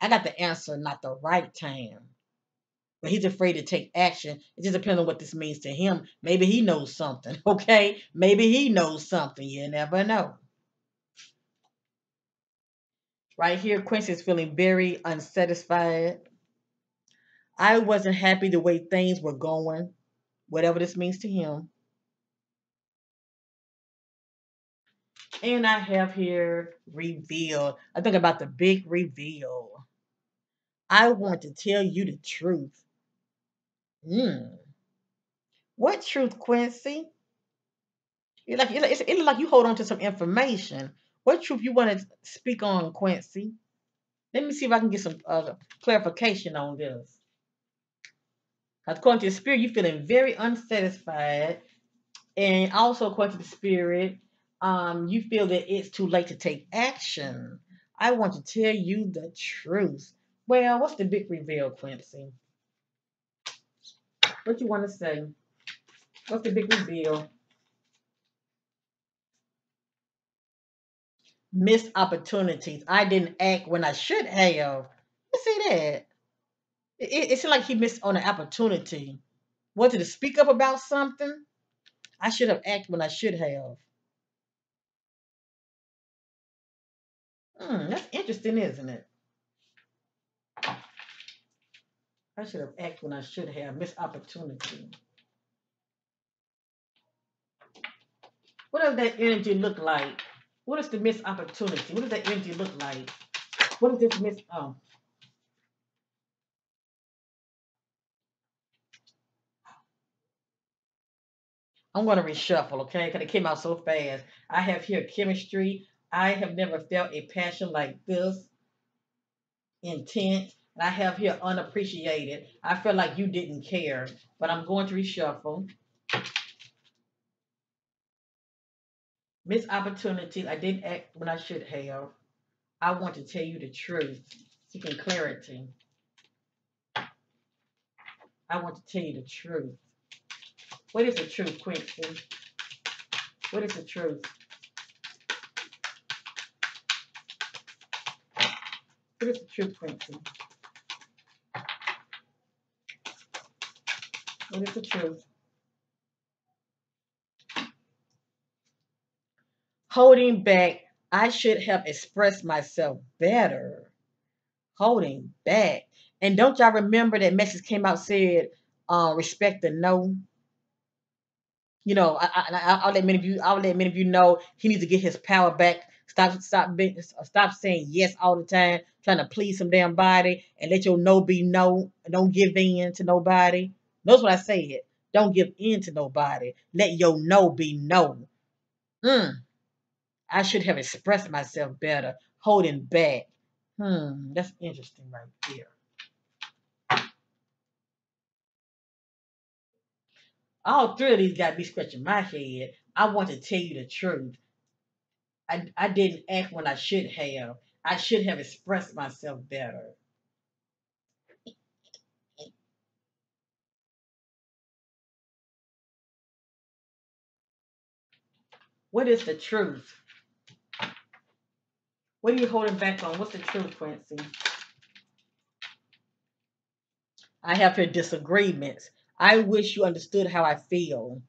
I got the answer, not the right time. But he's afraid to take action. It just depends on what this means to him. Maybe he knows something, okay? Maybe he knows something. You never know. Right here, Quincy is feeling very unsatisfied. I wasn't happy the way things were going, whatever this means to him. And I have here reveal. I think about the big reveal. I want to tell you the truth. Hmm. What truth, Quincy? It like it, it, like you hold on to some information. What truth you want to speak on, Quincy? Let me see if I can get some uh, clarification on this. According to the spirit, you're feeling very unsatisfied, and also according to the spirit, um, you feel that it's too late to take action. I want to tell you the truth. Well, what's the big reveal, Quincy? What you want to say? What's the big reveal? Missed opportunities. I didn't act when I should have. You see that? It, it seemed like he missed on an opportunity. Wanted to speak up about something. I should have acted when I should have. Hmm, that's interesting, isn't it? I should have acted when I should have. Missed opportunity. What does that energy look like? What is the missed opportunity? What does that energy look like? What is this missed? Oh. Um, I'm going to reshuffle, okay? Because it came out so fast. I have here chemistry. I have never felt a passion like this. Intense. And I have here unappreciated. I feel like you didn't care. But I'm going to reshuffle. Missed opportunities. I didn't act when I should have. I want to tell you the truth. Seeking clarity. I want to tell you the truth. What is the truth, Quincy? What is the truth? What is the truth, Quincy? What is the truth? Holding back, I should have expressed myself better. Holding back. And don't y'all remember that message came out said, uh, respect the no? you know, I, I, will let many of you, I'll let many of you know he needs to get his power back. Stop, stop, being, stop saying yes all the time, trying to please some damn body, and let your no be no. Don't give in to nobody. Knows what I said. Don't give in to nobody. Let your no be no. Hmm. I should have expressed myself better, holding back. Hmm. That's interesting right there. all three of these got me scratching my head. I want to tell you the truth. I, I didn't act when I should have. I should have expressed myself better. What is the truth? What are you holding back on? What's the truth, Quincy? I have here disagreements. I wish you understood how I feel.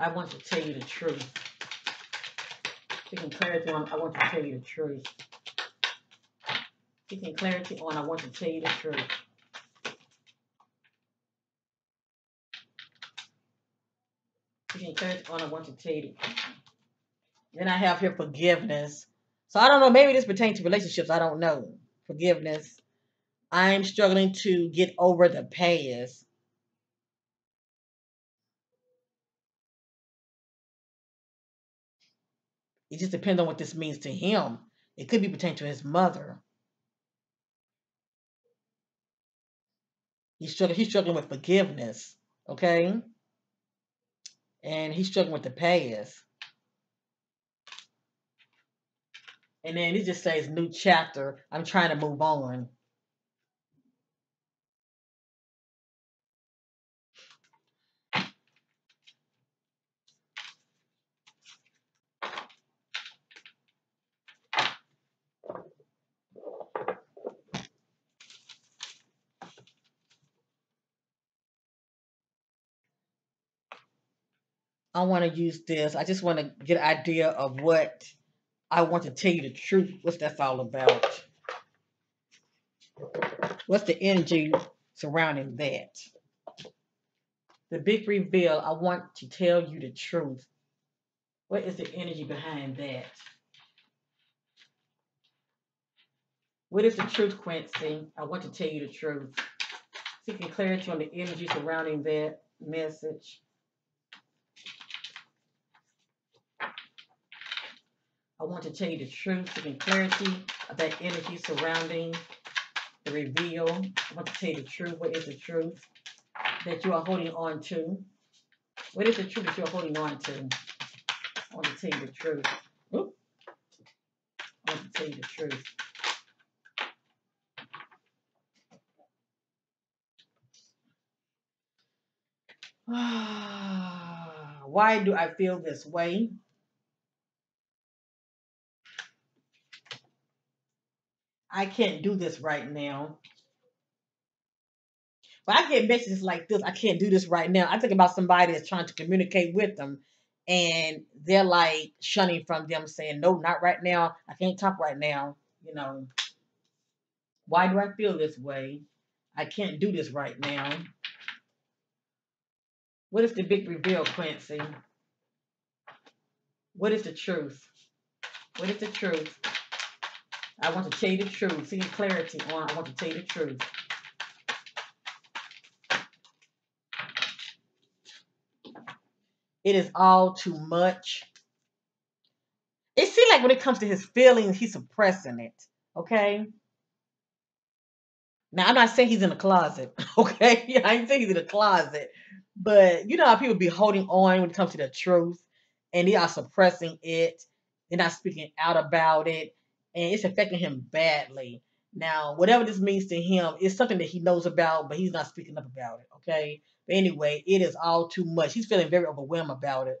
I want to tell you the truth. Seeking clarity on, I want to tell you the truth. Seeking clarity on, I want to tell you the truth. Seeking clarity on, I want to tell you. Then I have here forgiveness. So I don't know, maybe this pertains to relationships. I don't know. Forgiveness. I'm struggling to get over the past. It just depends on what this means to him. It could be pertaining to his mother. He's struggling, he's struggling with forgiveness, okay? And he's struggling with the past. And then it just says new chapter. I'm trying to move on. I want to use this. I just want to get an idea of what I want to tell you the truth, what that's all about. What's the energy surrounding that? The big reveal, I want to tell you the truth. What is the energy behind that? What is the truth, Quincy? I want to tell you the truth. Seeking clarity on the energy surrounding that message. I want to tell you the truth, seeking clarity of that energy surrounding the reveal. I want to tell you the truth. What is the truth that you are holding on to? What is the truth that you're holding on to? I want to tell you the truth. Oop. I want to tell you the truth. Why do I feel this way? I can't do this right now. But I get messages like this, I can't do this right now. I think about somebody that's trying to communicate with them and they're like shunning from them saying, No, not right now. I can't talk right now. You know, why do I feel this way? I can't do this right now. What is the big reveal, Quincy? What is the truth? What is the truth? I want to tell you the truth. See the clarity on. I want to tell you the truth. It is all too much. It seems like when it comes to his feelings, he's suppressing it. Okay. Now I'm not saying he's in the closet. Okay. I ain't saying he's in the closet. But you know how people be holding on when it comes to the truth and they are suppressing it. They're not speaking out about it and it's affecting him badly. Now, whatever this means to him, it's something that he knows about, but he's not speaking up about it. Okay. But anyway, it is all too much. He's feeling very overwhelmed about it.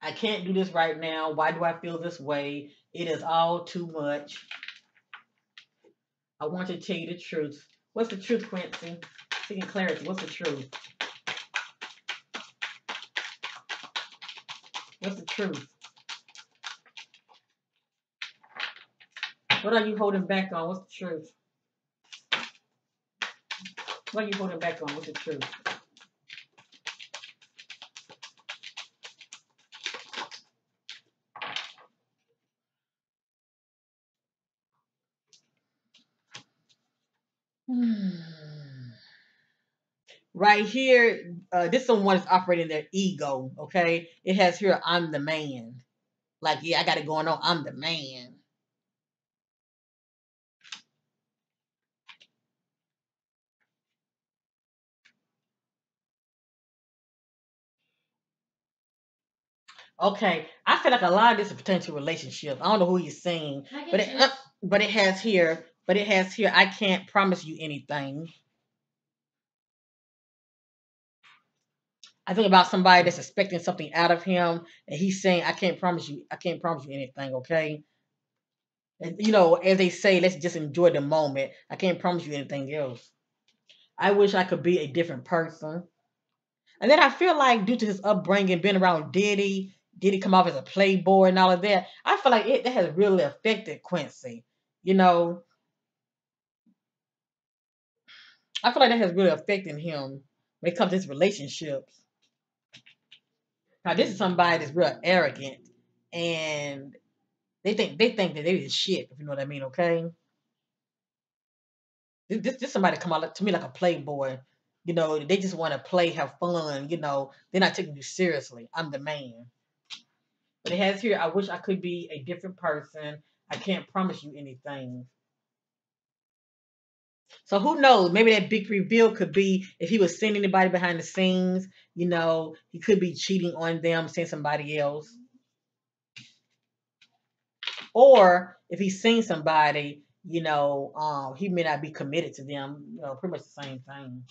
I can't do this right now. Why do I feel this way? It is all too much. I want to tell you the truth. What's the truth, Quincy? Seeking clarity. What's the truth? What's the truth? What are you holding back on? What's the truth? What are you holding back on? What's the truth? Hmm right here, uh, this someone is operating their ego, okay? It has here, I'm the man. Like, yeah, I got it going on. I'm the man. Okay, I feel like a lot of this is potential relationship. I don't know who you're seeing, but it, uh, but it has here, but it has here. I can't promise you anything. I think about somebody that's expecting something out of him, and he's saying, "I can't promise you. I can't promise you anything." Okay. And, you know, as they say, let's just enjoy the moment. I can't promise you anything else. I wish I could be a different person. And then I feel like due to his upbringing, being around Diddy, Diddy come off as a playboy and all of that, I feel like it that has really affected Quincy. You know, I feel like that has really affected him when it comes to his relationships. Now, this is somebody that's real arrogant, and they think they think that they is shit. If you know what I mean, okay? This this somebody come out to me like a playboy. You know, they just want to play, have fun. You know, they're not taking you seriously. I'm the man. But it has here, I wish I could be a different person. I can't promise you anything. So who knows? Maybe that big reveal could be if he was seeing anybody behind the scenes, you know, he could be cheating on them, seeing somebody else. Or if he's seen somebody, you know, um, he may not be committed to them, you know, pretty much the same thing.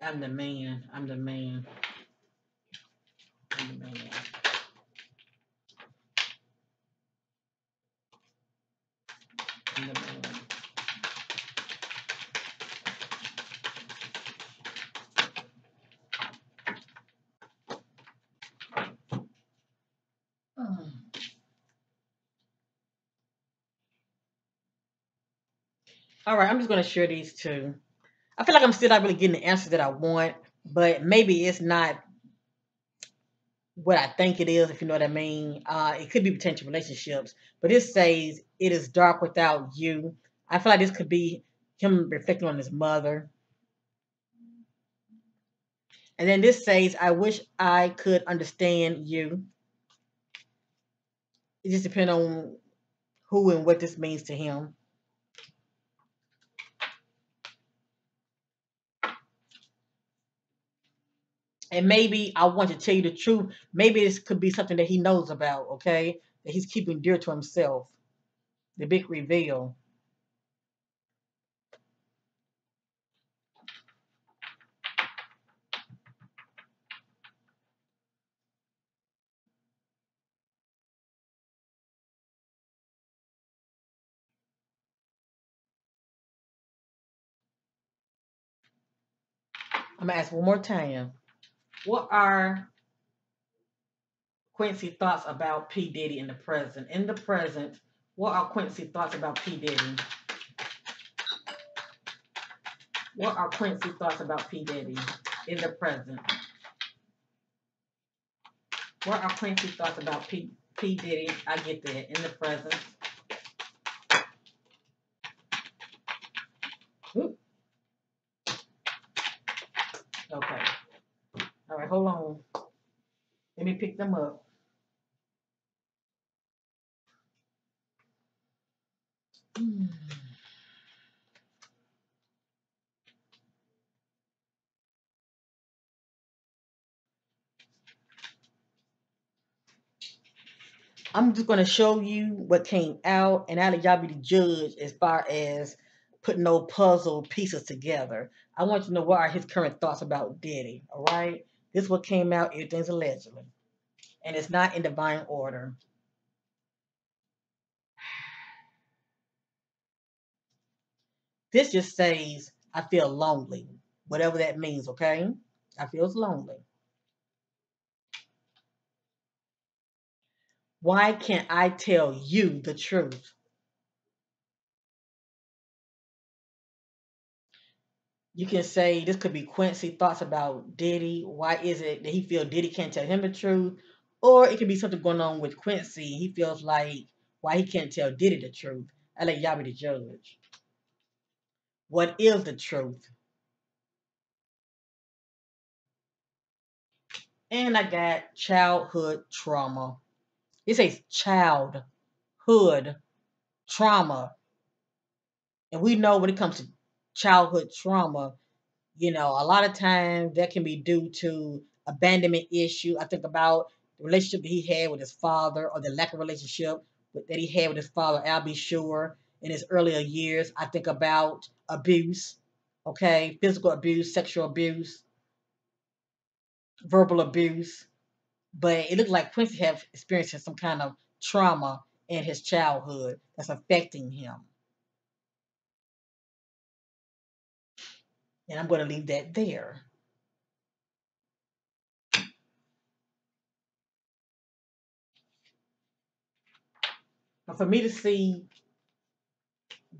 I'm the man. I'm the man. I'm the man. I'm the man. All right, I'm just going to share these two. I feel like I'm still not really getting the answer that I want, but maybe it's not what I think it is, if you know what I mean. Uh, it could be potential relationships, but this says it is dark without you. I feel like this could be him reflecting on his mother. And then this says, I wish I could understand you. It just depends on who and what this means to him. And maybe I want to tell you the truth. Maybe this could be something that he knows about, okay? That he's keeping dear to himself. The big reveal. I'm going to ask one more time. What are Quincy thoughts about P. Diddy in the present? In the present, what are Quincy thoughts about P. Diddy? What are Quincy thoughts about P. Diddy in the present? What are Quincy thoughts about P. P. Diddy? I get that in the present. Okay. All right, hold on. Let me pick them up. I'm just going to show you what came out, and I'll let y'all be the judge as far as putting no puzzle pieces together. I want you to know what are his current thoughts about Diddy, all right? This is what came out. Everything's allegedly. And it's not in divine order. This just says, I feel lonely. Whatever that means, okay? I feel lonely. Why can't I tell you the truth? You can say this could be Quincy thoughts about Diddy. Why is it that he feel Diddy can't tell him the truth? Or it could be something going on with Quincy. He feels like why he can't tell Diddy the truth. I let y'all be the judge. What is the truth? And I got childhood trauma. It says childhood trauma. And we know when it comes to childhood trauma, you know, a lot of times that can be due to abandonment issue. I think about the relationship that he had with his father or the lack of relationship that he had with his father, Al B. Sure, in his earlier years. I think about abuse, okay, physical abuse, sexual abuse, verbal abuse. But it looked like Quincy have experienced some kind of trauma in his childhood that's affecting him. And I'm going to leave that there. For me to see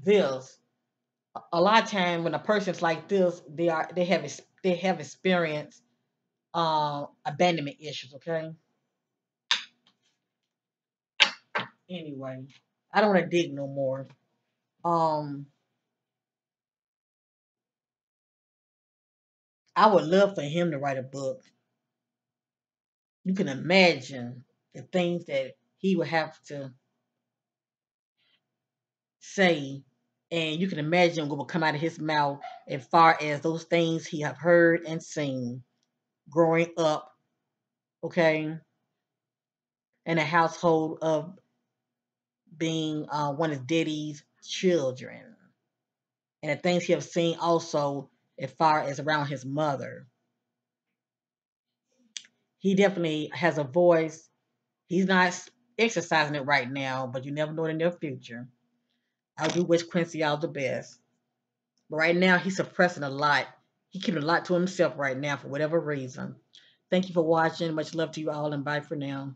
this, a lot of time when a person's like this, they are they have they have experienced uh, abandonment issues. Okay. Anyway, I don't want to dig no more. Um, I would love for him to write a book. You can imagine the things that he would have to say, and you can imagine what would come out of his mouth as far as those things he have heard and seen growing up, okay, in a household of being uh, one of Diddy's children, and the things he have seen also as far as around his mother. He definitely has a voice. He's not exercising it right now, but you never know in the near future. I do wish Quincy all the best. But right now, he's suppressing a lot. He keeping a lot to himself right now for whatever reason. Thank you for watching. Much love to you all, and bye for now.